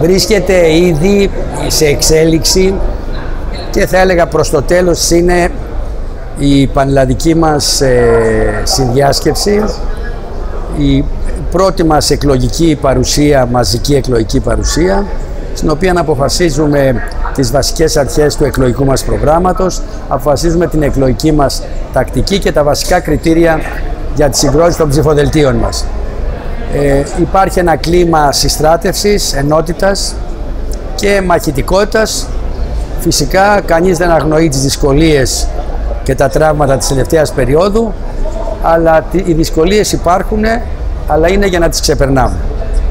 βρίσκεται ήδη σε εξέλιξη και θα έλεγα προς το τέλος είναι η πανελλαδική μας ε, συνδιάσκεψη, η πρώτη μας εκλογική παρουσία, μαζική εκλογική παρουσία, στην οποία αποφασίζουμε τις βασικές αρχές του εκλογικού μας προγράμματος, αποφασίζουμε την εκλογική μας τακτική και τα βασικά κριτήρια για τη συγκρότηση των ψηφοδελτίων μας. Ε, υπάρχει ένα κλίμα συστράτευσης, ενότητας και μαχητικότητας. Φυσικά κανείς δεν αγνοεί τις δυσκολίες και τα τραύματα της τελευταίας περίοδου, αλλά οι δυσκολίες υπάρχουν, αλλά είναι για να τις ξεπερνάμε.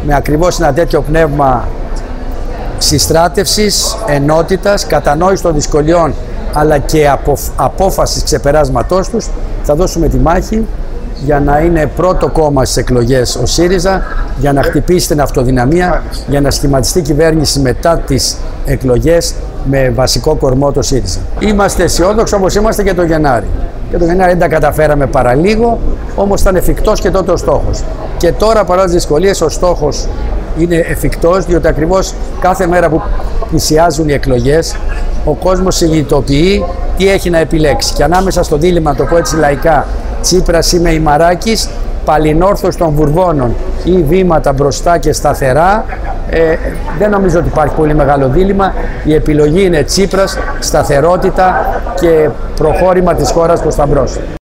Με ακριβώς ένα τέτοιο πνεύμα συστράτευσης, ενότητας, κατανόηση των δυσκολιών, αλλά και απόφασης ξεπεράσματός τους, θα δώσουμε τη μάχη για να είναι πρώτο κόμμα στις εκλογές ο ΣΥΡΙΖΑ, για να χτυπήσει την αυτοδυναμία, για να σχηματιστεί κυβέρνηση μετά τις εκλογές με βασικό κορμό το ΣΥΡΙΖΑ. Είμαστε αισιόδοξοι όπως είμαστε και το Γενάρη. Και το Γενάρη δεν τα καταφέραμε παραλίγο, όμως ήταν εφικτός και τότε ο στόχος. Και τώρα παρά τις δυσκολίες ο στόχος είναι εφικτός, διότι ακριβώς κάθε μέρα που πλησιάζουν οι εκλογές, ο κόσμος συνειδητοποιεί τι έχει να επιλέξει. Και ανάμεσα στο δίλημα, το πω έτσι λαϊκά, Τσίπρας ή Μεϊμαράκης, παλινόρθος των Βουρβώνων ή βήματα μπροστά και σταθερά, ε, δεν νομίζω ότι υπάρχει πολύ μεγάλο δίλημα. Η επιλογή είναι Τσίπρας, σταθερότητα και προχώρημα της χώρας προς τα μπρος.